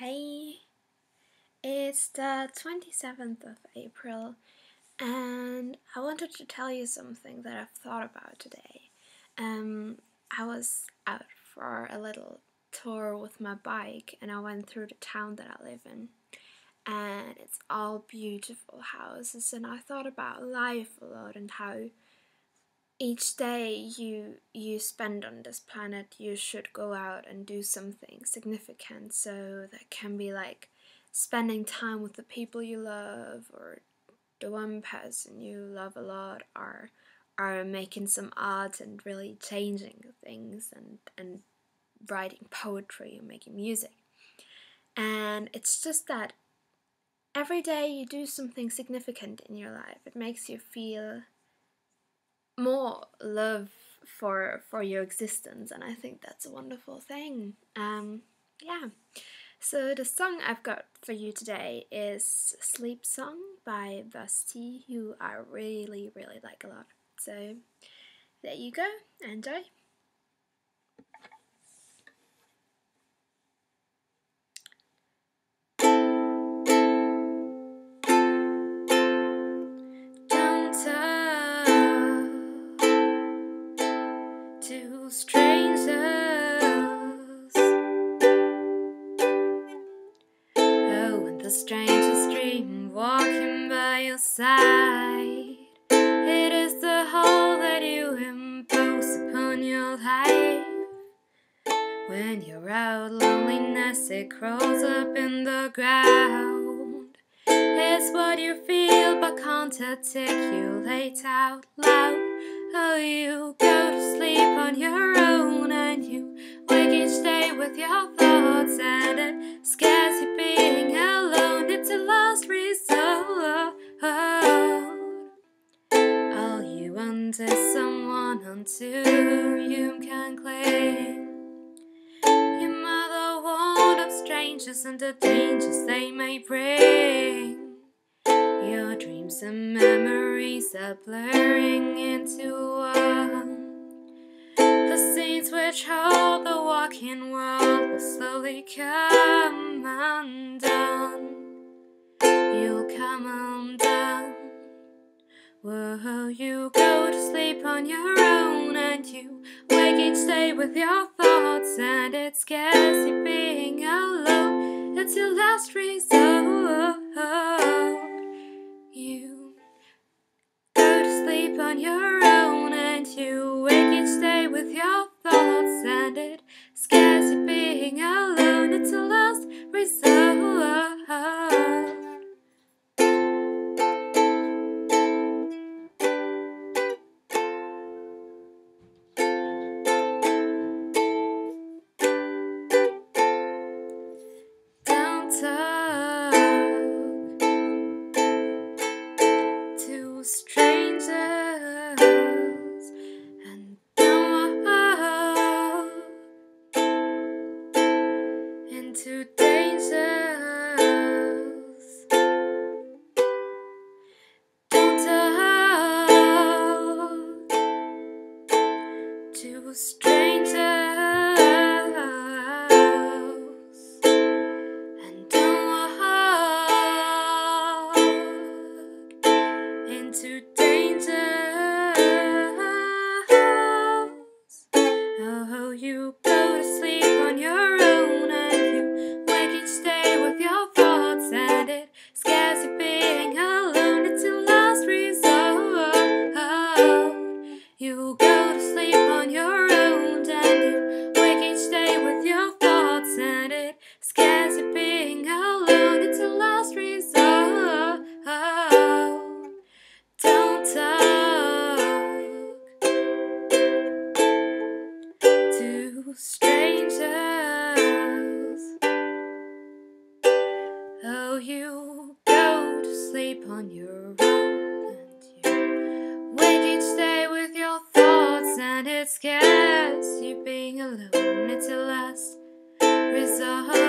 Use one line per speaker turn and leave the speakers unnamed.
Hey, it's the 27th of April, and I wanted to tell you something that I've thought about today. Um, I was out for a little tour with my bike, and I went through the town that I live in, and it's all beautiful houses, and I thought about life a lot and how each day you you spend on this planet you should go out and do something significant so that can be like spending time with the people you love or the one person you love a lot or are making some art and really changing things and and writing poetry and making music. And it's just that every day you do something significant in your life it makes you feel more love for for your existence and I think that's a wonderful thing. Um yeah. So the song I've got for you today is Sleep Song by Bastille, who I really, really like a lot. So there you go, enjoy. Strangers. Oh, and the strangest dream walking by your side. It is the hole that you impose upon your life. When you're out, loneliness it crawls up in the ground. It's what you feel, but can't articulate out loud. Oh, you go to sleep on your own and you wake each day with your thoughts and it scares you being alone. It's a last resort. All you want is someone unto you can cling. Your mother warned of strangers and the dangers they may bring. Dreams and memories are blurring into one. The scenes which hold the walking world will slowly come undone. You'll come undone. Whoa, you go to sleep on your own and you wake each day with your thoughts, and it's scares you being last strangers, and into strangers. Oh, you go to sleep on your own and you wake each day with your thoughts, and it scares you being alone. It's your last resort.